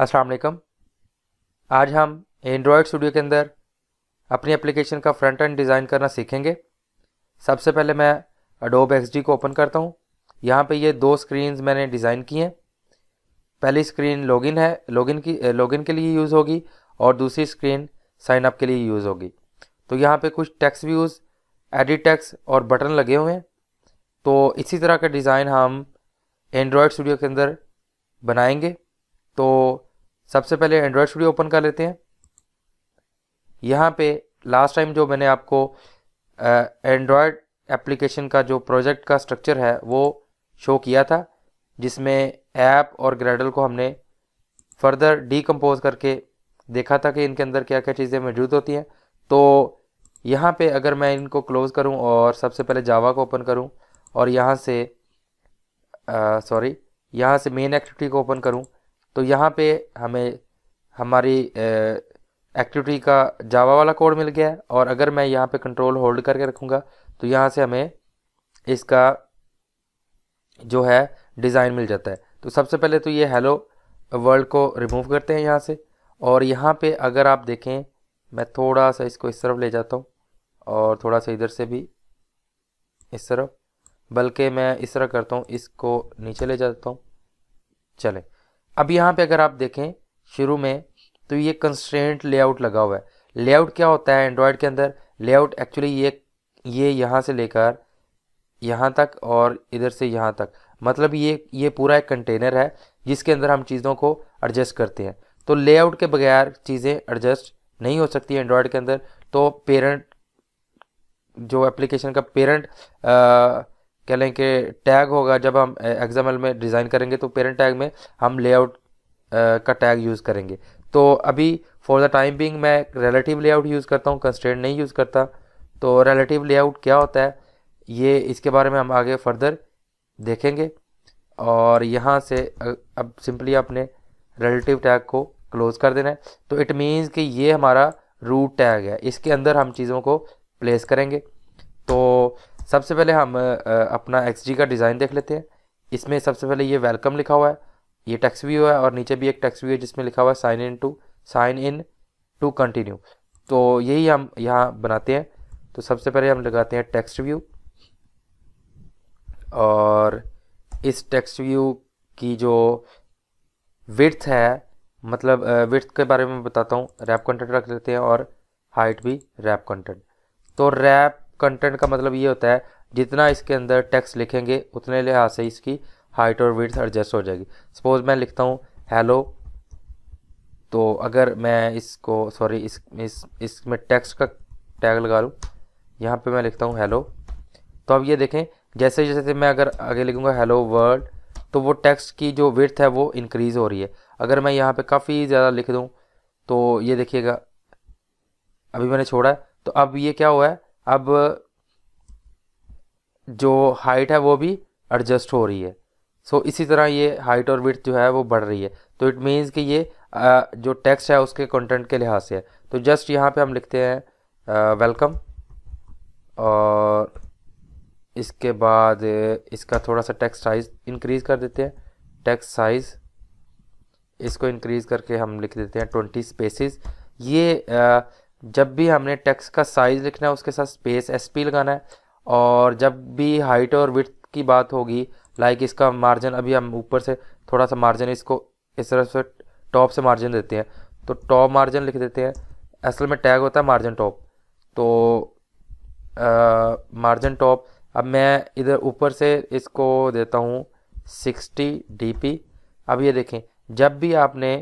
अस्सलाम वालेकुम। आज हम एंड्रॉयड स्टूडियो के अंदर अपनी एप्लीकेशन का फ्रंट एंड डिज़ाइन करना सीखेंगे। सबसे पहले मैं अडोब एक्स को ओपन करता हूँ। यहाँ पे ये दो स्क्रीन मैंने डिज़ाइन की हैं। पहली स्क्रीन लॉगिन है लॉगिन की लॉगिन के लिए यूज़ होगी और दूसरी स्क्रीन साइन अप के लिए यूज़ होगी। तो यहाँ पे कुछ टेक्स व्यूज़ एडिट टेक्स और बटन लगे हुए हैं। तो इसी तरह का डिज़ाइन हम एंड्रॉयड स्टूडियो के अंदर बनाएँगे। तो सबसे पहले एंड्रॉयड स्टूडियो ओपन कर लेते हैं। यहाँ पे लास्ट टाइम जो मैंने आपको एंड्रॉयड एप्लीकेशन का जो प्रोजेक्ट का स्ट्रक्चर है, वो शो किया था, जिसमें ऐप और ग्रेडल को हमने फर्दर डीकम्पोज करके देखा था कि इनके अंदर क्या क्या चीज़ें मौजूद होती हैं। तो यहाँ पे अगर मैं इनको क्लोज़ करूँ और सबसे पहले जावा को ओपन करूँ और यहाँ से सॉरी यहाँ से मेन एक्टिविटी को ओपन करूँ तो यहाँ पे हमें हमारी एक्टिविटी का जावा वाला कोड मिल गया और अगर मैं यहाँ पे कंट्रोल होल्ड करके रखूँगा तो यहाँ से हमें इसका जो है डिज़ाइन मिल जाता है। तो सबसे पहले तो ये हेलो वर्ल्ड को रिमूव करते हैं यहाँ से और यहाँ पे अगर आप देखें, मैं थोड़ा सा इसको इस तरफ़ ले जाता हूँ और थोड़ा सा इधर से भी इस तरफ़, बल्कि मैं इस तरह करता हूँ, इसको नीचे ले जाता हूँ। चलें। अब यहाँ पे अगर आप देखें, शुरू में तो ये कंस्ट्रेंट लेआउट लगा हुआ है। लेआउट क्या होता है एंड्रॉयड के अंदर? लेआउट एक्चुअली ये ये यहाँ से लेकर यहाँ तक और इधर से यहाँ तक। मतलब ये ये पूरा एक कंटेनर है, जिसके अंदर हम चीज़ों को एडजस्ट करते हैं। तो लेआउट के बगैर चीज़ें एडजस्ट नहीं हो सकती एंड्रॉयड के अंदर। तो पेरेंट जो एप्लीकेशन का पेरेंट कह लें कि टैग होगा, जब हम एग्जामल में डिज़ाइन करेंगे तो पेरेंट टैग में हम लेआउट का टैग यूज़ करेंगे। तो अभी फॉर द टाइम बिंग मैं रिलेटिव लेआउट यूज़ करता हूँ कंस्टेंट नहीं यूज़ करता। तो रिलेटिव लेआउट क्या होता है, ये इसके बारे में हम आगे फर्दर देखेंगे। और यहाँ से अब सिंपली अपने रिलेटिव टैग को क्लोज कर देना है। तो इट मीन्स कि ये हमारा रूट टैग है। इसके अंदर हम चीज़ों को प्लेस करेंगे। तो सबसे पहले हम अपना एक्स का डिज़ाइन देख लेते हैं। इसमें सबसे पहले ये वेलकम लिखा हुआ है। ये टेक्स व्यू है और नीचे भी एक टेक्स व्यू है जिसमें लिखा हुआ है sign in to sign in to continue तो यही हम यहाँ बनाते हैं। तो सबसे पहले हम लगाते हैं टेक्स्ट व्यू और इस टेक्स्ट व्यू की जो विथ है मतलब विथ के बारे में बताता हूँ। रैप कंटेंट रख लेते हैं और हाइट भी रैप कंटेंट तो रैप कंटेंट का मतलब ये होता है, जितना इसके अंदर टेक्स्ट लिखेंगे, उतने लिहाज से इसकी हाइट और विड्थ एडजस्ट हो जाएगी। सपोज़ मैं लिखता हूँ हेलो तो अगर मैं इसको सॉरी इस इस, इसमें टेक्स्ट का टैग लगा लूँ, यहाँ पे मैं लिखता हूँ हेलो तो अब ये देखें, जैसे जैसे मैं अगर आगे लिखूँगा हेलो वर्ल्ड तो वो टेक्स्ट की जो विर्थ है वो इंक्रीज़ हो रही है। अगर मैं यहाँ पे काफ़ी ज़्यादा लिख दूँ तो ये देखिएगा, अभी मैंने छोड़ा है तो अब ये क्या हुआ है? अब जो हाइट है वो भी एडजस्ट हो रही है। सो so, इसी तरह ये हाइट और विथ जो है वो बढ़ रही है। तो इट मीन्स कि ये जो टेक्स्ट है उसके कंटेंट के लिहाज से है। तो जस्ट यहाँ पे हम लिखते हैं वेलकम और इसके बाद इसका थोड़ा सा टेक्स्ट साइज़ इंक्रीज़ कर देते हैं। टेक्स्ट साइज़ इसको इंक्रीज़ करके हम लिख देते हैं ट्वेंटी स्पेसिस ये जब भी हमने टेक्स्ट का साइज़ लिखना है, उसके साथ स्पेस एस पी लगाना है, और जब भी हाइट और विथ की बात होगी लाइक इसका मार्जिन अभी हम ऊपर से थोड़ा सा मार्जिन इसको इस तरह से टॉप से मार्जिन देते हैं तो टॉप मार्जिन लिख देते हैं। असल में टैग होता है मार्जिन टॉप तो मार्जिन टॉप अब मैं इधर ऊपर से इसको देता हूँ सिक्सटी डी पी अब ये देखें, जब भी आपने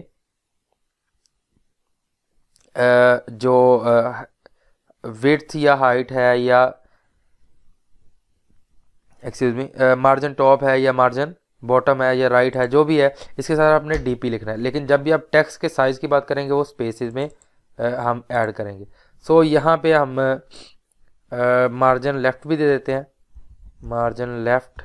जो विथ या हाइट है या एक्सक्यूज मी मार्जिन टॉप है या मार्जिन बॉटम है या राइट right है जो भी है इसके साथ आपने डीपी लिखना है। लेकिन जब भी आप टेक्स्ट के साइज़ की बात करेंगे वो स्पेसिस में uh, हम ऐड करेंगे। सो so, यहाँ पे हम मार्जिन लेफ़्ट भी दे देते हैं। मार्जिन लेफ़्ट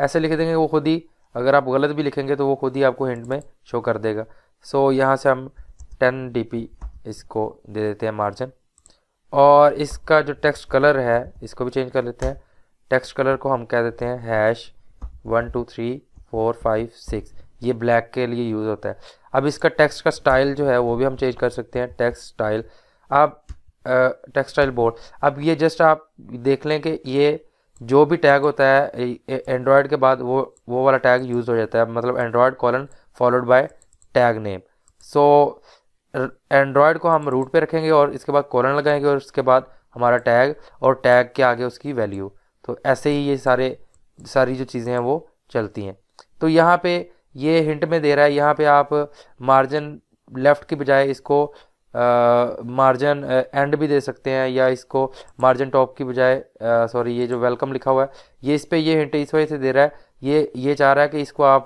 ऐसे लिख देंगे वो खुद ही। अगर आप गलत भी लिखेंगे तो वो खुद ही आपको हिंट में शो कर देगा। सो so, यहाँ से हम टेन डी इसको दे देते हैं मार्जिन और इसका जो टेक्स्ट कलर है, इसको भी चेंज कर लेते हैं। टेक्स्ट कलर को हम कह देते हैं hash one two three four five six ये ब्लैक के लिए यूज़ होता है। अब इसका टेक्स्ट का स्टाइल जो है, वो भी हम चेंज कर सकते हैं। टेक्स्ट स्टाइल आप टेक्सटाइल बोर्ड अब ये जस्ट आप देख लें कि ये जो भी टैग होता है एंड्रॉयड के बाद वो वो वाला टैग यूज़ हो जाता है। मतलब android colon followed by tag name so android को हम रूट पे रखेंगे और इसके बाद कॉलन लगाएँगे और उसके बाद हमारा टैग और टैग के आगे उसकी वैल्यू तो ऐसे ही ये सारे, सारी जो चीज़ें हैं वो चलती हैं। तो यहाँ पे ये हिंट में दे रहा है, यहाँ पे आप मार्जिन लेफ़्ट की बजाय इसको मार्जिन एंड भी दे सकते हैं या इसको मार्जिन टॉप की बजाय सॉरी ये जो वेलकम लिखा हुआ है, ये इस पर ये हिंट इस वजह से दे रहा है, ये ये चाह रहा है कि इसको आप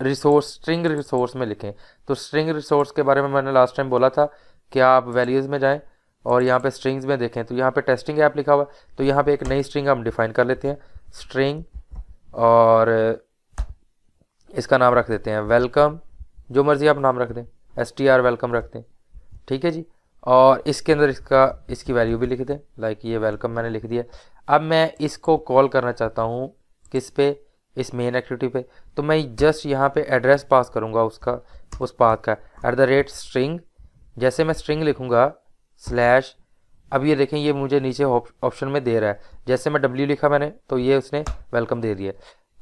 रिसोर्स स्ट्रिंग रिसोर्स में लिखें। तो स्ट्रिंग रिसोर्स के बारे में मैंने लास्ट टाइम बोला था कि आप वैल्यूज़ में जाएँ और यहाँ पे स्ट्रिंग्स में देखें। तो यहाँ पे टेस्टिंग ऐप लिखा हुआ तो यहाँ पे एक नई स्ट्रिंग हम डिफाइन कर लेते हैं। स्ट्रिंग और इसका नाम रख देते हैं। वेलकम जो मर्ज़ी आप नाम रख दें। एस टी आर वेलकम रख दें। ठीक है जी? और इसके अंदर इसका, इसकी वैल्यू भी लिख दें। लाइक ये वेलकम मैंने लिख दिया। अब मैं इसको कॉल करना चाहता हूँ। किस पे? इस मेन एक्टिविटी पे तो मैं जस्ट यहाँ पे एड्रेस पास करूँगा उसका, उस पाथ का। एट द रेट स्ट्रिंग जैसे मैं स्ट्रिंग लिखूँगा स्लैश अब ये देखें, ये मुझे नीचे ऑप्शन में दे रहा है। जैसे मैं डब्ल्यू लिखा मैंने तो ये उसने वेलकम दे दिया।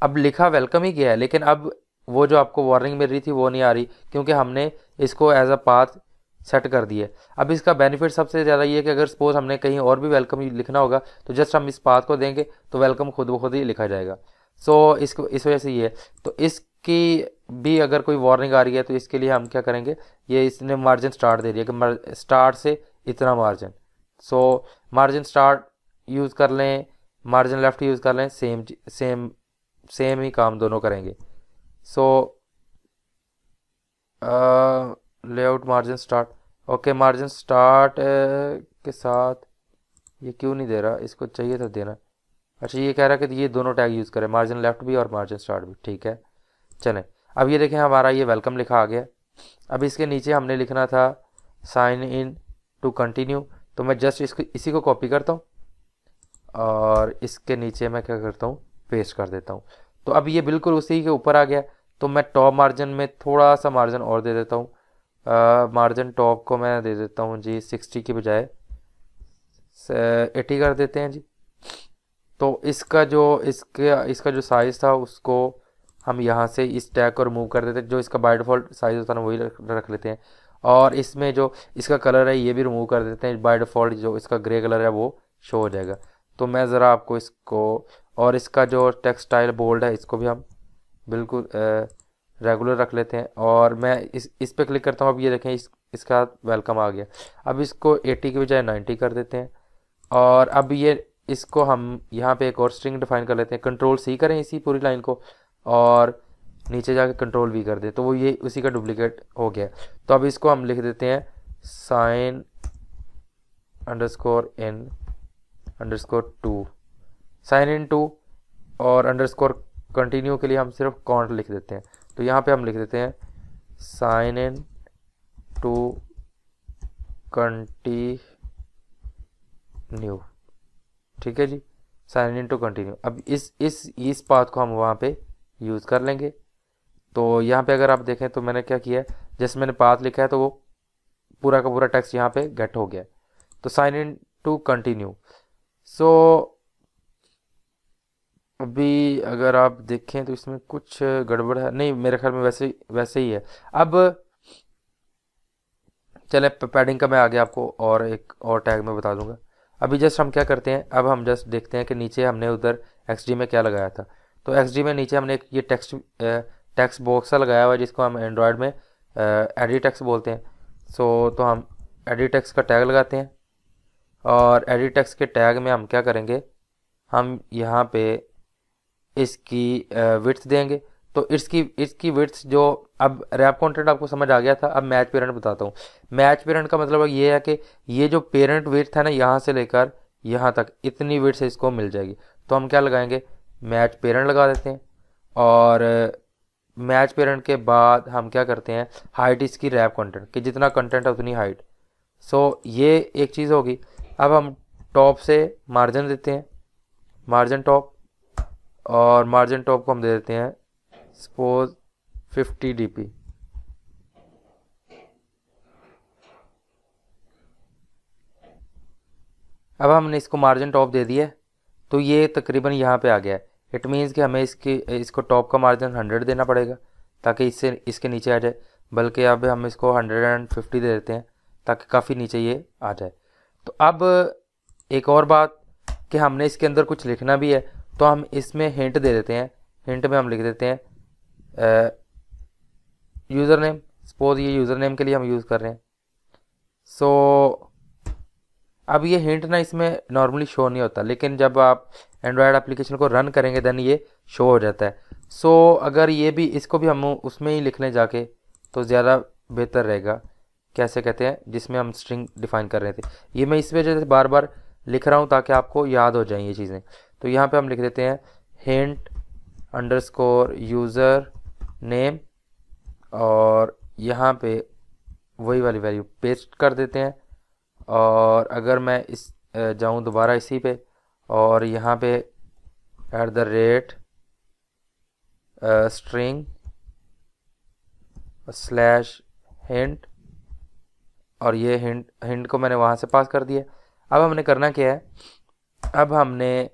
अब लिखा वेलकम ही गया है? लेकिन अब वो जो आपको वार्निंग मिल रही थी, वो नहीं आ रही, क्योंकि हमने इसको एज अ पाथ सेट कर दिए अब इसका बेनिफिट सबसे ज़्यादा ये है कि अगर सपोज़ हमने कहीं और भी वेलकम लिखना होगा तो जस्ट हम इस पाथ को देंगे तो वेलकम खुद ब खुद ही लिखा जाएगा। सो so, इसको इस वजह से ये तो इसकी भी अगर कोई वार्निंग आ रही है तो इसके लिए हम क्या करेंगे? ये इसने मार्जिन स्टार्ट दे दिया कि स्टार्ट से इतना margin so margin start use कर लें मार्जिन लेफ़्ट यूज़ कर लें सेम सेम सेम ही काम दोनों करेंगे। So layout margin start okay margin start के साथ ये क्यों नहीं दे रहा? इसको चाहिए था देना। अच्छा ये कह रहा है कि ये दोनों टैग यूज़ करें मार्जिन लेफ़्ट भी और मार्जिन स्टार्ट भी, ठीक है? चलें, अब ये देखें हमारा ये वेलकम लिखा आ गया। अब इसके नीचे हमने लिखना था साइन इन टू कंटिन्यू तो मैं जस्ट इसको, इसी को कॉपी करता हूँ और इसके नीचे मैं क्या करता हूँ पेस्ट कर देता हूँ। तो अब ये बिल्कुल उसी के ऊपर आ गया तो मैं टॉप मार्जिन में थोड़ा सा मार्जिन और दे देता हूँ। मार्जिन टॉप को मैं दे देता हूँ जी सिक्सटी की बजाय एटी कर देते हैं जी। तो इसका जो, इसके, इसका जो साइज़ था, उसको हम यहाँ से इस टैग को रिमूव कर देते हैं। जो इसका बाय डिफ़ॉल्ट साइज़ होता है ना, वही रख लेते हैं। और इसमें जो, इसका कलर है, ये भी रिमूव कर देते हैं। बाय डिफ़ॉल्ट जो इसका ग्रे कलर है, वो शो हो जाएगा। तो मैं ज़रा आपको इसको, और इसका जो टेक्सटाइल बोल्ड है, इसको भी हम बिल्कुल रेगुलर रख लेते हैं। और मैं इस इस पर क्लिक करता हूँ। अब ये देखें, इस, इसका वेलकम आ गया। अब इसको 80 के बजाय 90 कर देते हैं। और अब ये इसको हम यहाँ पे एक और स्ट्रिंग डिफाइन कर लेते हैं। कंट्रोल सी करें इसी पूरी लाइन को और नीचे जाके कंट्रोल भी कर दे। तो वो ये उसी का डुप्लीकेट हो गया। तो अब इसको हम लिख देते हैं sign under underscore in underscore to sign in to और अंडरस्कोर कंटिन्यू के लिए हम सिर्फ़ काउंट लिख देते हैं। तो यहाँ पे हम लिख देते हैं साइन इन टू कंटिन्यू ठीक है जी? साइन इन टू कंटिन्यू अब इस इस इस पाथ को हम वहाँ पे यूज़ कर लेंगे। तो यहाँ पे अगर आप देखें तो मैंने क्या किया जैसे मैंने पाथ लिखा है तो वो पूरा का पूरा टेक्स्ट यहाँ पे गेट हो गया। तो sign in to continue so अभी अगर आप देखें तो इसमें कुछ गड़बड़ है। नहीं, मेरे ख्याल में वैसे वैसे ही है। अब चले पैडिंग का मैं आगे आपको और एक और टैग में बता दूँगा। अभी जस्ट हम क्या करते हैं अब हम जस्ट देखते हैं कि नीचे हमने उधर एक्सडी में क्या लगाया था। तो एक्सडी में नीचे हमने एक ये टेक्स्ट टेक्स्ट बॉक्स लगाया हुआ है जिसको हम एंड्रॉयड में एडिट टेक्स्ट बोलते हैं। सो so, तो हम एडिट टेक्स्ट का टैग लगाते हैं और एडिट टेक्स्ट के टैग में हम क्या करेंगे हम यहाँ पे इसकी विड्थ देंगे। तो इसकी इसकी विड्थ जो अब रैप कंटेंट आपको समझ आ गया था अब मैच पेरेंट बताता हूँ। मैच पेरेंट का मतलब ये है कि ये जो पेरेंट विड्थ है ना यहाँ से लेकर यहाँ तक इतनी विड्थ इसको मिल जाएगी। तो हम क्या लगाएँगे? मैच पेरेंट लगा देते हैं। और मैच पेरेंट के बाद हम क्या करते हैं? हाइट इसकी रैप कंटेंट कि जितना कंटेंट है उतनी हाइट सो so, ये एक चीज़ होगी। अब हम टॉप से मार्जिन देते हैं। मार्जिन टॉप और मार्जिन टॉप को हम दे देते हैं सपोज़ फिफ्टी डी पी अब हमने इसको मार्जिन टॉप दे दिया तो ये तकरीबन यहाँ पे आ गया है। इट मीन्स कि हमें इसकी, इसको टॉप का मार्जिन हंड्रेड देना पड़ेगा, ताकि इससे, इसके नीचे आ जाए। बल्कि अब हम इसको हंड्रेड एंड फिफ्टी दे देते हैं, ताकि काफ़ी नीचे ये आ जाए। तो अब एक और बात कि हमने इसके अंदर कुछ लिखना भी है तो हम इसमें हिंट दे देते हैं। हिंट में हम लिख देते हैं यूज़र नेम सपोज़ ये यूज़र नेम के लिए हम यूज़ कर रहे हैं। सो so, अब ये हिंट ना इसमें नॉर्मली शो नहीं होता लेकिन जब आप एंड्रॉयड एप्लीकेशन को रन करेंगे देन ये शो हो जाता है। सो so, अगर ये भी इसको भी हम उसमें ही लिख लें जाके तो ज़्यादा बेहतर रहेगा। कैसे कहते हैं? जिसमें हम स्ट्रिंग डिफाइन कर रहे थे। ये मैं इस वजह से बार बार लिख रहा हूँ ताकि आपको याद हो जाए ये चीज़ें। तो यहाँ पे हम लिख देते हैं हिंट अंडरस्कोर यूज़र नेम और यहाँ पे वही वाली वैल्यू पेस्ट कर देते हैं। और अगर मैं इस जाऊँ दोबारा इसी पे और यहाँ पे at the rate string slash hint और ये हिंट हिंट को मैंने वहाँ से पास कर दिया। अब हमने करना क्या है? अब हमने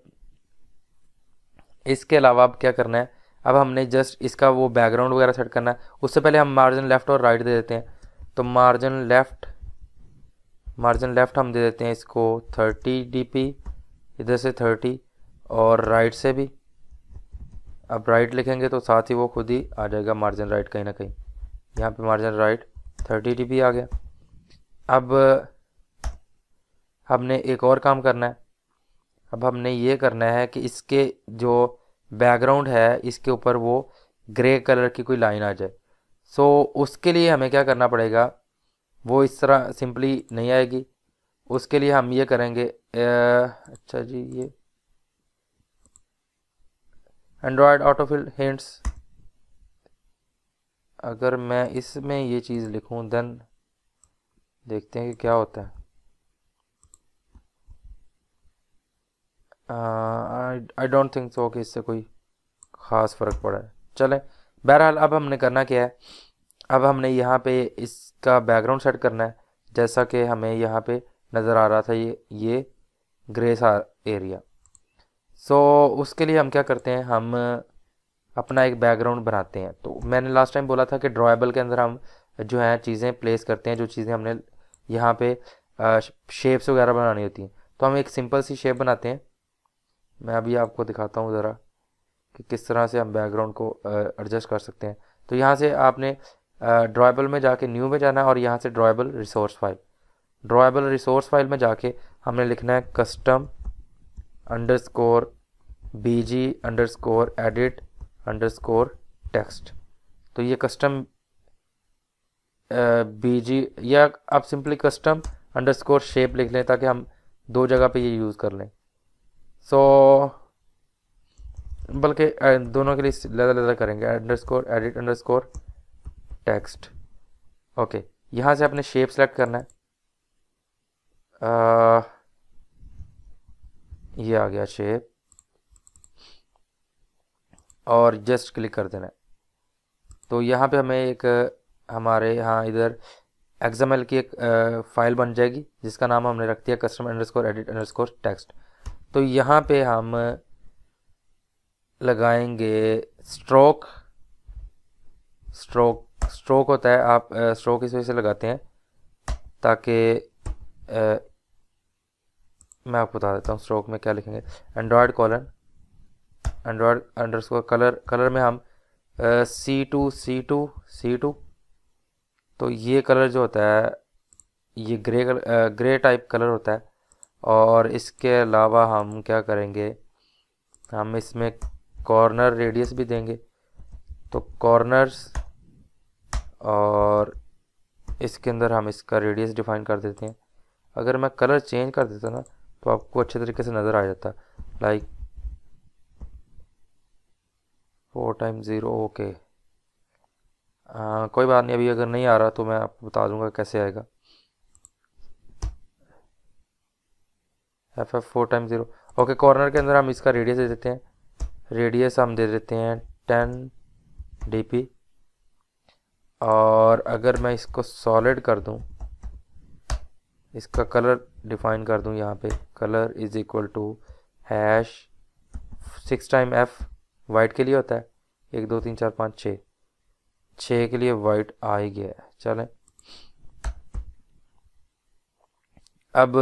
इसके अलावा अब क्या करना है? अब हमने जस्ट इसका वो बैकग्राउंड वगैरह सेट करना है। उससे पहले हम मार्जिन लेफ़्ट और राइट दे देते हैं। तो मार्जिन लेफ़्ट मार्जिन लेफ़्ट हम दे देते हैं इसको थर्टी डी इधर से थर्टी और राइट से भी। अब राइट लिखेंगे तो साथ ही वो खुद ही आ जाएगा मार्जिन राइट कहीं ना कहीं। यहाँ पे मार्जिन राइट थर्टी डी आ गया। अब, हमने एक और काम करना है। अब हमने ये करना है कि इसके जो बैकग्राउंड है इसके ऊपर वो ग्रे कलर की कोई लाइन आ जाए। सो so, उसके लिए हमें क्या करना पड़ेगा? वो इस तरह सिंपली नहीं आएगी। उसके लिए हम ये करेंगे ए, अच्छा जी ये। एंड्रॉयड ऑटोफिल हिंट्स अगर मैं इसमें ये चीज़ लिखूं देन देखते हैं कि क्या होता है। आई डोंट थिंक सो कि इससे कोई ख़ास फ़र्क पड़ा है। चलें बहरहाल अब हमने करना क्या है? अब हमने यहाँ पे इसका बैकग्राउंड सेट करना है जैसा कि हमें यहाँ पे नज़र आ रहा था ये ये ग्रे सा एरिया सो so, उसके लिए हम क्या करते हैं? हम अपना एक बैकग्राउंड बनाते हैं। तो मैंने लास्ट टाइम बोला था कि ड्रॉएबल के अंदर हम जो है चीज़ें प्लेस करते हैं जो चीज़ें हमने यहाँ पे शेप्स वगैरह बनानी होती हैं। तो हम एक सिंपल सी शेप बनाते हैं। मैं अभी आपको दिखाता हूँ ज़रा कि किस तरह से हम बैकग्राउंड को एडजस्ट कर सकते हैं। तो यहाँ से आपने ड्राइबल में जाके न्यू में जाना है और यहाँ से drawable resource file drawable resource file में जाके हमने लिखना है custom underscore B G underscore edit underscore text तो ये कस्टम बी जी या आप simply custom underscore shape लिख लें ताकि हम दो जगह पे ये यूज़ कर लें। सो बल्कि दोनों के लिए लदा लदा करेंगे underscore edit underscore text okay यहाँ से अपने शेप सेलेक्ट करना है। आ, ये आ गया शेप और जस्ट क्लिक कर देना है। तो यहाँ पे हमें एक हमारे यहाँ इधर एग्जामल की एक फ़ाइल बन जाएगी जिसका नाम हमने रख दिया customer underscore edit underscore text तो यहाँ पे हम लगाएँगे स्ट्रोक स्ट्रोक स्ट्रोक होता है, आप स्ट्रोक इस वजह से लगाते हैं ताकि मैं आपको बता देता हूँ स्ट्रोक में क्या लिखेंगे। Android colon android underscore colour colour में हम C two C two C two तो ये कलर जो होता है, ये grey colour grey type colour होता है। और इसके अलावा हम क्या करेंगे? हम इसमें कॉर्नर रेडियस भी देंगे। तो कॉर्नर्स और इसके अंदर हम इसका रेडियस डिफाइन कर देते हैं। अगर मैं कलर चेंज कर देता ना तो आपको अच्छे तरीके से नज़र आ जाता। Like four time zero okay कोई बात नहीं, अभी अगर नहीं आ रहा तो मैं आपको बता दूँगा कैसे आएगा। F F four time zero okay corner के अंदर हम इसका रेडियस दे देते हैं। रेडियस हम दे देते हैं टेन डीपी और अगर मैं इसको सॉलिड कर दूँ, इसका कलर डिफाइन कर दूँ यहाँ पे colour is equal to hash six time F white के लिए होता है। एक, दो, तीन, चार, पाँच छः छः के लिए वाइट आ ही गया है। चलें। अब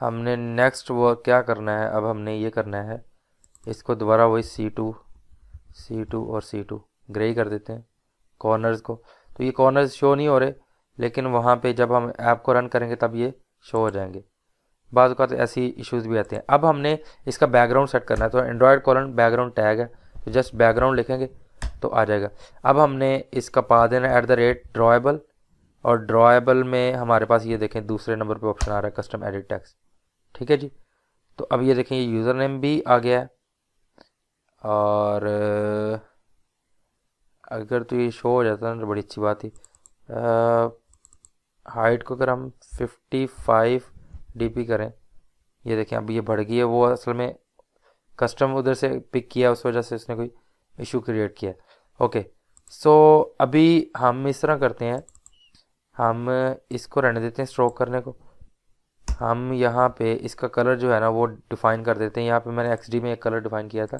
हमने नेक्स्ट वर्क क्या करना है? अब हमने ये करना है। इसको दोबारा वही सी टू सी टू और सी टू ग्रे कर देते हैं कॉर्नर्स को। तो ये कॉर्नर्स शो नहीं हो रहे, लेकिन वहाँ पे जब हम ऐप को रन करेंगे तब ये शो हो जाएँगे। बाद तो ऐसी इश्यूज़ भी आते हैं। अब हमने इसका बैकग्राउंड सेट करना है तो एंड्रॉयड कॉलन बैकग्राउंड टैग है तो जस्ट बैकग्राउंड लिखेंगे तो आ जाएगा। अब हमने इसका पा देना एट द रेट ड्रॉएबल और ड्रॉएबल में हमारे पास ये देखें, दूसरे नंबर पे ऑप्शन आ रहा है कस्टम एडिट टैक्स ठीक है जी? तो अब ये देखें, ये यूज़र नेम भी आ गया है। और अगर तो ये शो हो जाता ना तो बड़ी अच्छी बात थी। हाइट को अगर हम 55 डीपी करें, ये देखें, अब ये बढ़ गई है, वो असल में कस्टम उधर से पिक किया, उस वजह से उसने कोई इशू क्रिएट किया। ओके सो अभी हम इस तरह करते हैं। हम इसको रहने देते हैं स्ट्रोक करने को। हम यहाँ पे इसका कलर जो है ना वो डिफ़ाइन कर देते हैं। यहाँ पे मैंने एक्सडी में एक कलर डिफ़ाइन किया था।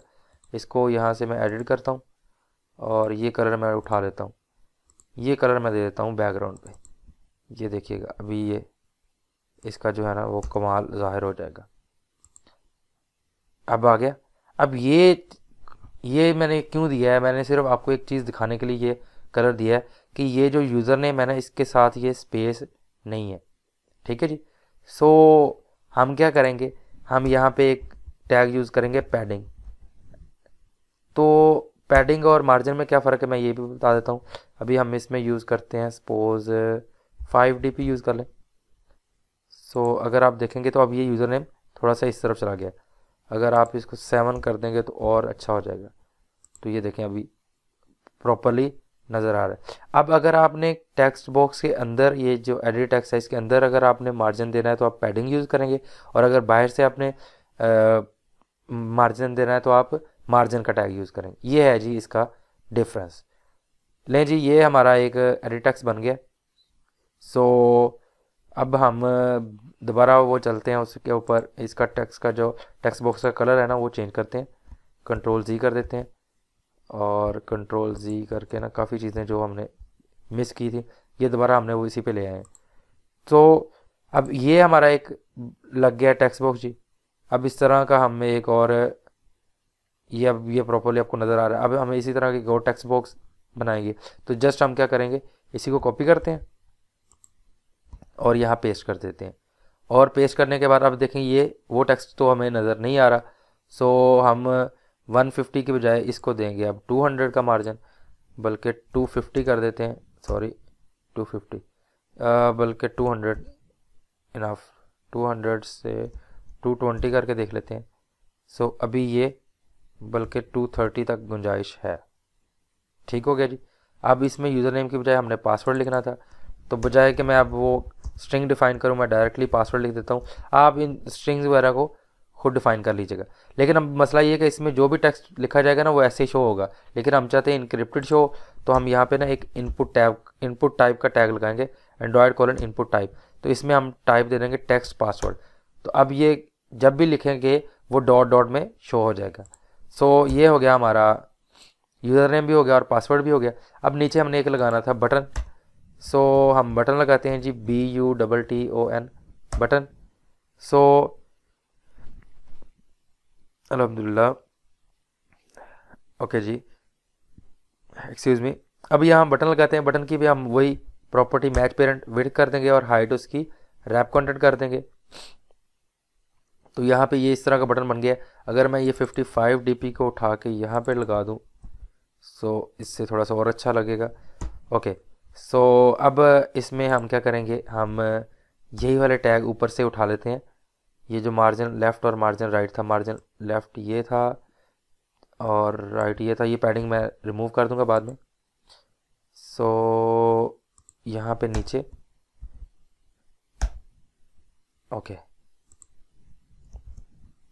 इसको यहाँ से मैं एडिट करता हूँ और ये कलर मैं उठा लेता हूँ। ये कलर मैं दे देता हूँ बैकग्राउंड पे। ये देखिएगा, अभी ये इसका जो है ना वो कमाल ज़ाहिर हो जाएगा। अब आ गया। अब ये ये मैंने क्यों दिया है? मैंने सिर्फ़ आपको एक चीज़ दिखाने के लिए ये कलर दिया है कि ये जो यूज़र ने मैंने इसके साथ ये स्पेस नहीं है। ठीक है जी? सो so, हम क्या करेंगे? हम यहाँ पे एक टैग यूज़ करेंगे पैडिंग तो पैडिंग और मार्जिन में क्या फ़र्क है? मैं ये भी बता देता हूँ। अभी हम इसमें यूज़ करते हैं suppose five D P use कर लें। सो so, अगर आप देखेंगे तो अब ये यूज़र नेम थोड़ा सा इस तरफ़ चला गया। अगर आप इसको सेवन कर देंगे तो और अच्छा हो जाएगा। तो ये देखें अभी प्रॉपरली नज़र आ रहा है। अब अगर आपने टेक्स्ट बॉक्स के अंदर ये जो एडिट टेक्स्ट है, इसके अंदर अगर आपने मार्जिन देना है तो आप पैडिंग यूज़ करेंगे और अगर बाहर से आपने मार्जिन देना है तो आप मार्जिन का टैग यूज़ करेंगे। ये है जी इसका डिफरेंस लें जी, ये हमारा एक एडिट टेक्स्ट बन गया। सो अब हम दोबारा वो चलते हैं उसके ऊपर। इसका टेक्स का जो टेक्स्ट बॉक्स का कलर है ना, वो चेंज करते हैं। कंट्रोल जी कर देते हैं। और कंट्रोल जी करके ना काफ़ी चीज़ें जो हमने मिस की थी, ये दोबारा हमने वो इसी पे ले आए। तो अब ये हमारा एक लग गया टेक्स्ट बॉक्स जी। अब इस तरह का हमें एक और ये अब, ये प्रॉपरली आपको नज़र आ रहा है। अब हमें इसी तरह की गो टेक्स्ट बॉक्स बनाएँगे। तो जस्ट हम क्या करेंगे? इसी को कॉपी करते हैं और यहाँ पेस्ट कर देते हैं। और पेस्ट करने के बाद अब देखें, ये वो टेक्स्ट तो हमें नज़र नहीं आ रहा। सो हम 150 के बजाय इसको देंगे अब 200 का मार्जिन बल्कि 250 कर देते हैं सॉरी 250 बल्कि 200 इनफ 200 से 220 करके देख लेते हैं। सो so, अभी ये बल्कि 230 तक गुंजाइश है। ठीक हो गया जी? अब इसमें यूज़र नेम की बजाय हमने पासवर्ड लिखना था। तो बजाय कि मैं अब वो स्ट्रिंग डिफाइन करूँ मैं डायरेक्टली पासवर्ड लिख देता हूँ। आप इन स्ट्रिंग्स वगैरह को खुद डिफाइन कर लीजिएगा। लेकिन अब मसला ये है कि इसमें जो भी टेक्स्ट लिखा जाएगा ना वो ऐसे ही शो होगा। लेकिन हम चाहते हैं इनक्रिप्टेड शो तो हम यहाँ पे ना एक इनपुट टैग इनपुट टाइप का टैग लगाएँगे। एंड्रॉयड कॉलन इनपुट टाइप तो इसमें हम टाइप दे देंगे टेक्स्ट पासवर्ड तो अब ये जब भी लिखेंगे वो डॉट डॉट में शो हो जाएगा। सो so, ये हो गया हमारा यूज़र नेम भी हो गया और पासवर्ड भी हो गया। अब नीचे हमने एक लगाना था बटन सो so, हम बटन लगाते हैं जी B U double T O N button so अलहमदिल्ला ओके जी। एक्सक्यूज़ मी अब यहाँ हम बटन लगाते हैं। बटन की भी हम वही प्रॉपर्टी मैच पेरेंट वेट कर देंगे और हाइट उसकी रैप कंटेंट कर देंगे। तो यहाँ पे ये इस तरह का बटन बन गया अगर मैं ये 55 डीपी को उठा के यहाँ पे लगा दूँ सो so, इससे थोड़ा सा और अच्छा लगेगा। ओके सो so, अब इसमें हम क्या करेंगे? हम यही वाले टैग ऊपर से उठा लेते हैं। ये जो मार्जिन लेफ़्ट और मार्जिन राइट था मार्जिन लेफ़्ट ये था और राइट ये था ये पैडिंग मैं रिमूव कर दूँगा बाद में। सो so, यहाँ पे नीचे। Okay okay.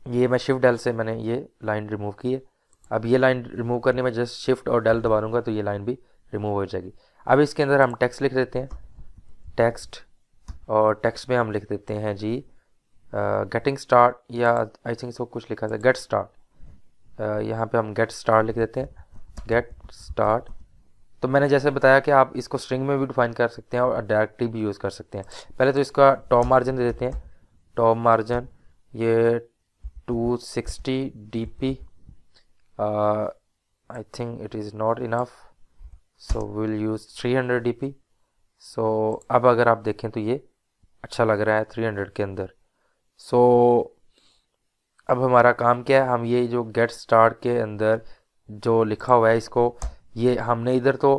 ये मैं शिफ्ट डेल से मैंने ये लाइन रिमूव की है। अब ये लाइन रिमूव करने में जस्ट शिफ्ट और डेल दबा दूँगा तो ये लाइन भी रिमूव हो जाएगी। अब इसके अंदर हम टेक्स्ट लिख देते हैं। टेक्स्ट और टेक्स्ट में हम लिख देते हैं जी गेटिंग uh, स्टार्ट या आई थिंक सो कुछ लिखा था गेट स्टार्ट यहाँ पे हम गेट स्टार्ट लिख देते हैं. गेट स्टार्ट तो मैंने जैसे बताया कि आप इसको स्ट्रिंग में भी डिफाइन कर सकते हैं और डायरेक्टली भी यूज़ कर सकते हैं. पहले तो इसका टॉप मार्जिन दे देते हैं. टॉप मार्जिन ये 260 sixty D P I think it is not enough so will use 300 hundred D P so अब अगर आप देखें तो ये अच्छा लग रहा है 300 के अंदर. सो so, अब हमारा काम क्या है? हम ये जो गेट स्टार्ट के अंदर जो लिखा हुआ है इसको ये हमने इधर तो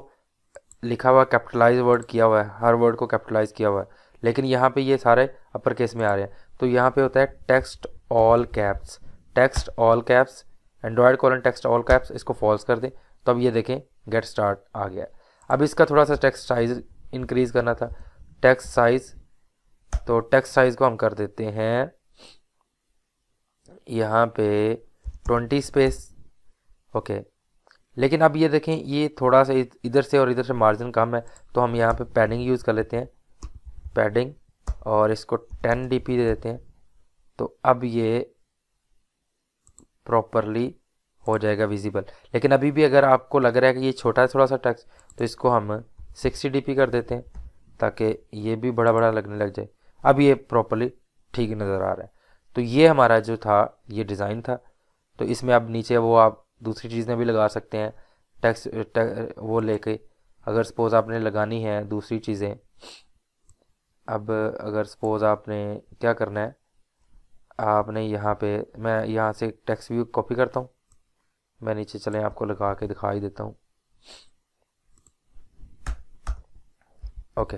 लिखा हुआ कैपिटलाइज वर्ड किया हुआ है हर वर्ड को कैपिटलाइज किया हुआ है लेकिन यहाँ पे ये सारे अपर केस में आ रहे हैं। तो यहाँ पे होता है text all caps text all caps android colon text all caps इसको फॉल्स कर दें। तो अब ये देखें गेट स्टार्ट आ गया। अब इसका थोड़ा सा टेक्स्ट साइज़ इंक्रीज़ करना था। टेक्स्ट साइज़ तो टेक्स्ट साइज़ को हम कर देते हैं। यहाँ पे ट्वेंटी स्पेस, ओके। लेकिन अब ये देखें, ये थोड़ा सा इधर से और इधर से मार्जिन कम है तो हम यहाँ पे पैडिंग यूज़ कर लेते हैं। पैडिंग और इसको टेन डी दे देते हैं। तो अब ये प्रॉपरली हो जाएगा विजिबल। लेकिन अभी भी अगर आपको लग रहा है कि ये छोटा है, थोड़ा सा टैक्स तो इसको हम सिक्सटी डी कर देते हैं, ताकि ये भी बड़ा बड़ा लगने लग जाए। अब ये प्रॉपरली ठीक नज़र आ रहा है। तो ये हमारा जो था, ये डिज़ाइन था। तो इसमें अब नीचे वो आप दूसरी चीज़ें भी लगा सकते हैं। टैक्स वो लेके, अगर सपोज़ आपने लगानी है दूसरी चीज़ें, अब अगर सपोज़ आपने क्या करना है, आपने यहाँ पे, मैं यहाँ से टैक्स व्यू कॉपी करता हूँ। मैं नीचे चलें, आपको लगा के दिखाई देता हूँ। ओके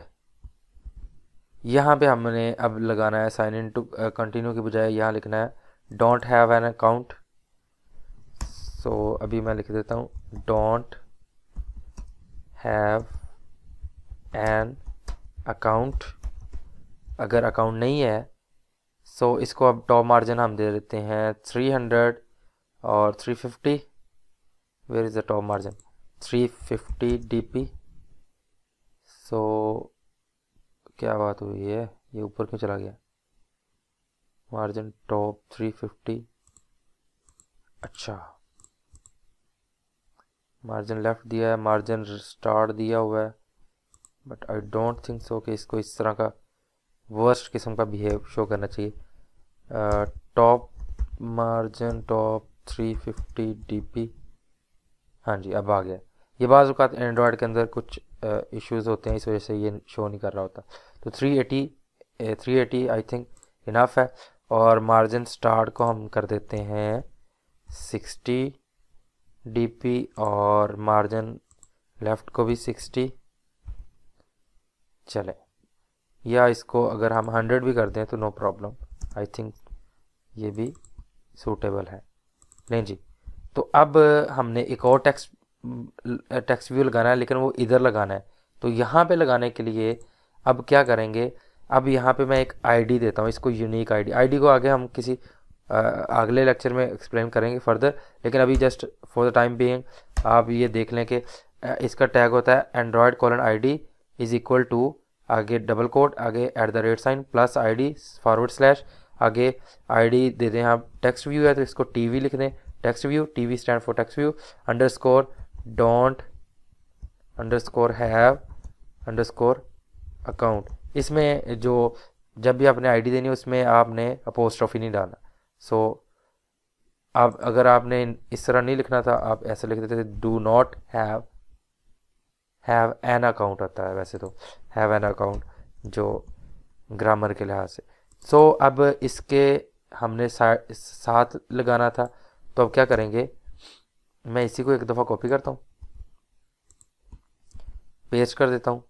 यहाँ पे हमने अब लगाना है साइन इन टू कंटिन्यू की बजाय यहाँ लिखना है don't have an account so अभी मैं लिख देता हूँ डोंट हैव एन अकाउंट अगर अकाउंट नहीं है सो so इसको अब टॉप मार्जिन हम दे देते हैं 300 और 350 where is the top margin 350 DP so क्या बात हुई है? ये ऊपर क्यों चला गया? मार्जिन टॉप 350 अच्छा। मार्जिन लेफ़्ट दिया है, मार्जिन स्टार्ट दिया हुआ है। But I don't think so कि इसको इस तरह का वर्स्ट किस्म का बिहेव शो करना चाहिए। Top margin, top 350 DP. हाँ जी, अब आ गया। ये बाज़ अवत एंड्रॉयड के अंदर कुछ इश्यूज़ होते हैं, इस वजह से ये शो नहीं कर रहा होता। तो 380 380 आई थिंक इनफ है। और मार्जिन स्टार्ट को हम कर देते हैं 60 डीपी और मार्जिन लेफ़्ट को भी 60 चले। या इसको अगर हम 100 भी कर दें तो नो प्रॉब्लम आई थिंक ये भी सूटेबल है। नहीं जी तो अब हमने एक और टैक्स टैक्स व्यू लगाना है, लेकिन वो इधर लगाना है। तो यहाँ पे लगाने के लिए अब क्या करेंगे? अब यहाँ पे मैं एक आईडी देता हूँ, इसको यूनिक आईडी आईडी को आगे हम किसी अगले लेक्चर में एक्सप्लेन करेंगे फर्दर लेकिन अभी just for the time being आप ये देख लें कि इसका टैग होता है android colon I is equal to आगे डबल कोड आगे at the rate sign plus ID forward slash आगे आईडी दे दें आप टेक्स्ट व्यू है तो इसको टीवी लिख दें। Text view TV stand for text view underscore don't underscore have underscore account. इसमें जो जब भी आपने आईडी देनी है उसमें आपने अपोस्ट्रॉफी नहीं डालना। सो so, आप अगर आपने इस तरह नहीं लिखना था आप ऐसे लिख देते थे do not have have an account आता है वैसे तो। हैव एन अकाउंट जो ग्रामर के लिहाज से। सो so, अब इसके हमने सा, साथ लगाना था तो अब क्या करेंगे? मैं इसी को एक दफ़ा कॉपी करता हूँ। पेस्ट कर देता हूँ।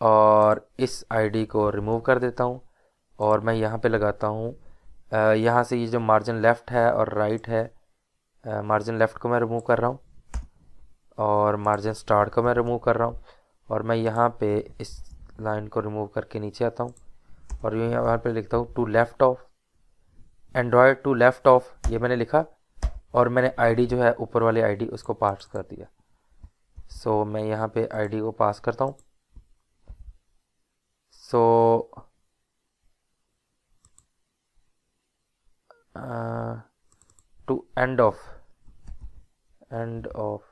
और इस आईडी को रिमूव कर देता हूँ और मैं यहाँ पे लगाता हूँ। यहाँ से ये यह जो मार्जिन लेफ़्ट है और राइट है मार्जिन लेफ़्ट को मैं रिमूव कर रहा हूँ और मार्जिन स्टार्ट को मैं रिमूव कर रहा हूँ और मैं यहाँ पे इस लाइन को रिमूव करके नीचे आता हूँ और यहाँ पे लिखता हूँ to left of android to left of ये मैंने लिखा और मैंने आईडी जो है ऊपर वाली आईडी उसको पास कर दिया। सो so, मैं यहाँ पे आईडी को पास करता हूँ। So to end of end of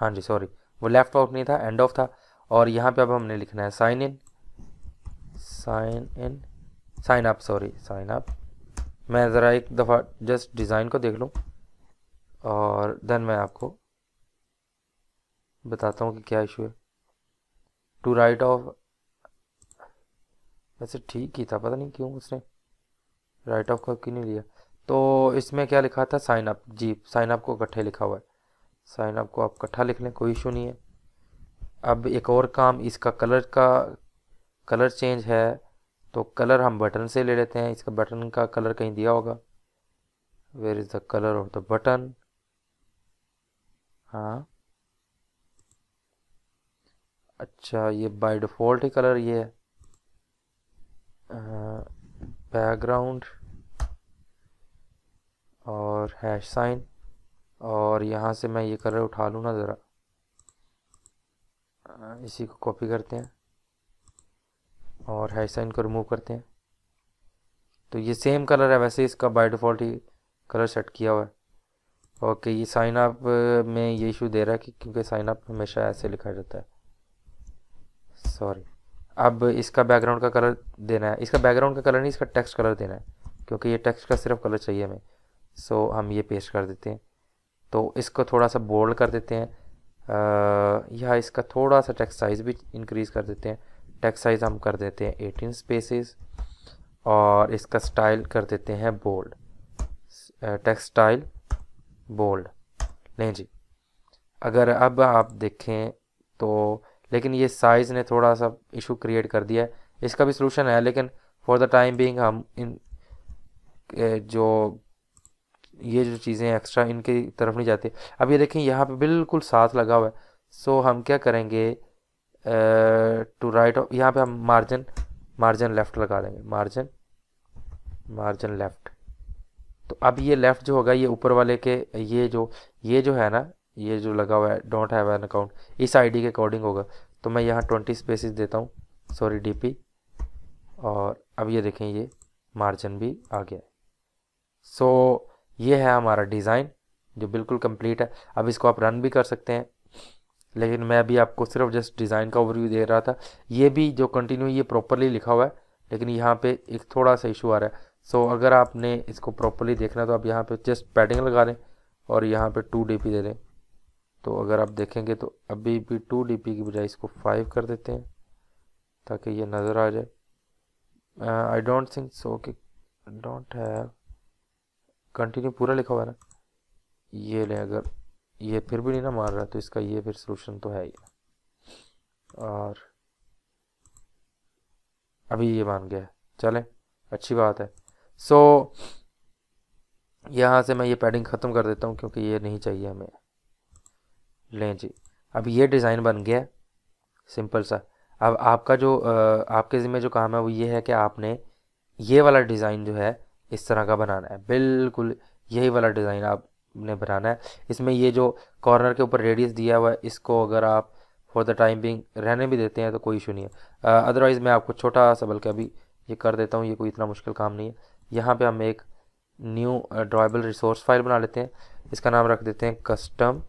हाँ जी सॉरी वो लेफ़्ट आउट नहीं था एंड ऑफ़ था. और यहाँ पे अब हमने लिखना है sign in sign in sign up sorry sign up मैं ज़रा एक दफ़ा जस्ट डिज़ाइन को देख लूँ और देन मैं आपको बताता हूँ कि क्या इशू है. टू राइट ऑफ़ वैसे ठीक ही था, पता नहीं क्यों उसने राइट ऑफ़ का क्यों नहीं लिया। तो इसमें क्या लिखा था? साइन अप जी साइन अप को इकट्ठे लिखा हुआ है। साइन अप को आप इकट्ठा लिख लें कोई इशू नहीं है। अब एक और काम, इसका कलर का कलर चेंज है तो कलर हम बटन से ले लेते हैं। इसका बटन का कलर कहीं दिया होगा। Where is the colour of the button हाँ। अच्छा ये बाय डिफ़ॉल्ट ही कलर ये है। बैकग्राउंड और हैश साइन और यहाँ से मैं ये कलर उठा लूँ ना ज़रा। इसी को कॉपी करते हैं। और हैश साइन को रिमूव करते हैं। तो ये सेम कलर है, वैसे इसका बाय डिफ़ॉल्ट ही कलर सेट किया हुआ है। ओके ये साइन अप में ये इशू दे रहा है कि क्योंकि साइन अप हमेशा ऐसे लिखा जाता है। सॉरी अब इसका बैकग्राउंड का कलर देना है। इसका बैकग्राउंड का कलर नहीं इसका टेक्स्ट कलर देना है क्योंकि ये टेक्स्ट का सिर्फ़ कलर चाहिए हमें। सो so, हम ये पेस्ट कर देते हैं। तो इसको थोड़ा सा बोल्ड कर देते हैं। या इसका थोड़ा सा टेक्स्ट साइज़ भी इंक्रीज़ कर देते हैं। टेक्स्ट साइज़ हम कर देते हैं एटीन स्पेसिस और इसका स्टाइल कर देते हैं बोल्ड टेक्स्ट स्टाइल बोल्ड नहीं जी। अगर अब आप देखें तो लेकिन ये साइज़ ने थोड़ा सा इशू क्रिएट कर दिया है। इसका भी सोलूशन है, लेकिन फॉर द टाइम बिंग हम इन जो, ये जो चीज़ें एक्स्ट्रा इनकी तरफ़ नहीं जाती। अब ये देखें, यहाँ पे बिल्कुल साथ लगा हुआ है। सो हम क्या करेंगे टू राइट यहाँ पे हम मार्जिन मार्जिन लेफ़्ट लगा देंगे। मार्जिन मार्जिन लेफ़्ट तो अब ये लेफ़्ट जो होगा, ये ऊपर वाले के, ये जो ये जो है ना ये जो लगा हुआ है डोंट हैव एन अकाउंट इस आईडी के अकॉर्डिंग होगा। तो मैं यहाँ ट्वेंटी स्पेसिस देता हूँ सॉरी डीपी और अब ये देखें ये मार्जिन भी आ गया सो so, ये है हमारा डिज़ाइन जो बिल्कुल कंप्लीट है। अब इसको आप रन भी कर सकते हैं लेकिन मैं अभी आपको सिर्फ़ जस्ट डिज़ाइन का ओवरव्यू दे रहा था। ये भी जो कंटिन्यू ये प्रॉपरली लिखा हुआ है लेकिन यहाँ पे एक थोड़ा सा इशू आ रहा है। सो so, अगर आपने इसको प्रॉपरली देखना है तो आप यहाँ पे जस्ट पैडिंग लगा दें और यहाँ पे टू डी दे दें। तो अगर आप देखेंगे तो अभी भी टू डी की बजाय इसको फाइव कर देते हैं ताकि ये नज़र आ जाए। आई डोंट थिंक सो कि डोंट हैव कंटिन्यू पूरा लिखा हुआ है ना। ये लें अगर ये फिर भी नहीं ना मार रहा तो इसका ये फिर सोल्यूशन तो है ही और अभी ये मान गया चलें अच्छी बात है। सो so, यहाँ से मैं ये पैडिंग ख़त्म कर देता हूँ क्योंकि ये नहीं चाहिए हमें। लें जी। अब ये डिज़ाइन बन गया, सिंपल सा। अब आपका जो आपके ज़िम्मे जो काम है वो ये है कि आपने ये वाला डिज़ाइन जो है इस तरह का बनाना है। बिल्कुल यही वाला डिज़ाइन आपने बनाना है। इसमें ये जो कॉर्नर के ऊपर रेडियस दिया हुआ है, इसको अगर आप फॉर द टाइम बिंग रहने भी देते हैं तो कोई इशू नहीं है। अदरवाइज़ मैं आपको छोटा सा बल्कि अभी ये कर देता हूँ, ये कोई इतना मुश्किल काम नहीं है। यहाँ पर हम एक न्यू ड्राइबल रिसोर्स फ़ाइल बना लेते हैं। इसका नाम रख देते हैं कस्टम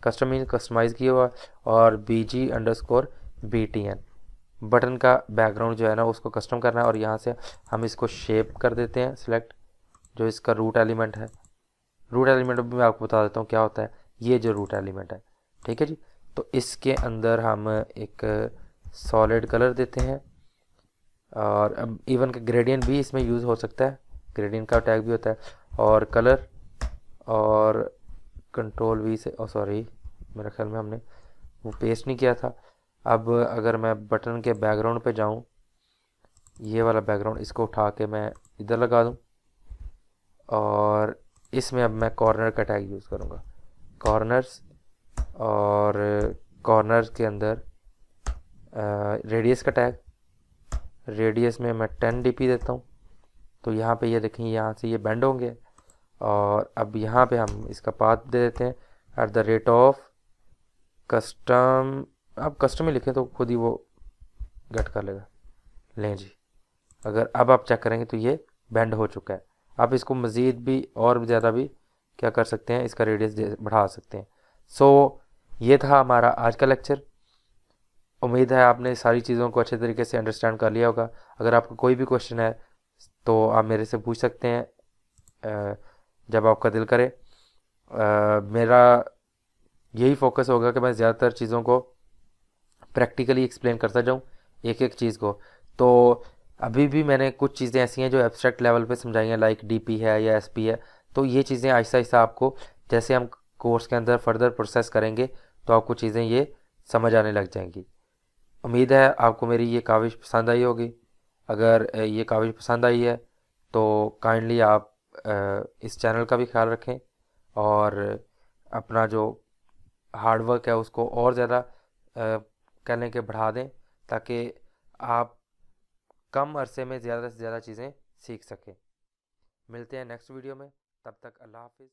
कस्टम कस्टमाइज़ किया हुआ, और B G underscore B T N button का बैकग्राउंड जो है ना, उसको कस्टम करना है, और यहाँ से हम इसको शेप कर देते हैं सिलेक्ट जो इसका रूट एलिमेंट है। रूट एलिमेंट भी मैं आपको बता देता हूँ क्या होता है। ये जो रूट एलिमेंट है, ठीक है जी? तो इसके अंदर हम एक सॉलिड कलर देते हैं, और अब इवन का ग्रेडियंट भी इसमें यूज़ हो सकता है। ग्रेडियंट का टैग भी होता है, और कलर और कंट्रोल वी से सॉरी मेरे ख्याल में हमने वो पेस्ट नहीं किया था। अब अगर मैं बटन के बैकग्राउंड पे जाऊँ, ये वाला बैकग्राउंड इसको उठा के मैं इधर लगा दूँ, और इसमें अब मैं कॉर्नर का टैग यूज़ करूँगा। कॉर्नर्स और कॉर्नर के अंदर रेडियस का टैग रेडियस में मैं टेन डी देता हूँ। तो यहाँ पे ये यह देखें, यहाँ से ये बेंड होंगे। और अब यहाँ पे हम इसका पाथ दे देते हैं at the rate of custom आप कस्टम ही लिखें तो खुद ही वो गट कर लेगा। लें जी। अगर अब आप चेक करेंगे तो ये बेंड हो चुका है। आप इसको मज़ीद भी और ज़्यादा भी क्या कर सकते हैं? इसका रेडियस बढ़ा सकते हैं। सो so, ये था हमारा आज का लेक्चर उम्मीद है आपने सारी चीज़ों को अच्छे तरीके से अंडरस्टैंड कर लिया होगा। अगर आपको कोई भी क्वेश्चन है तो आप मेरे से पूछ सकते हैं जब आपका दिल करे। आ, मेरा यही फोकस होगा कि मैं ज़्यादातर चीज़ों को प्रैक्टिकली एक्सप्लेन करता जाऊँ एक एक चीज़ को। तो अभी भी मैंने कुछ चीज़ें ऐसी हैं जो एब्स्ट्रैक्ट लेवल पे समझाई हैं लाइक डीपी है या एसपी है। तो ये चीज़ें आहिस्ता आहिस्ता आपको जैसे हम कोर्स के अंदर फर्दर प्रोसेस करेंगे तो आपको चीज़ें ये समझ आने लग जाएँगी। उम्मीद है आपको मेरी ये काविश पसंद आई होगी। अगर ये काविश पसंद आई है तो काइंडली आप इस चैनल का भी ख्याल रखें और अपना जो हार्डवर्क है उसको और ज़्यादा कहने के बढ़ा दें ताकि आप कम अरसे में ज़्यादा से ज़्यादा चीज़ें सीख सकें। मिलते हैं नेक्स्ट वीडियो में, तब तक अल्लाह हाफिज़।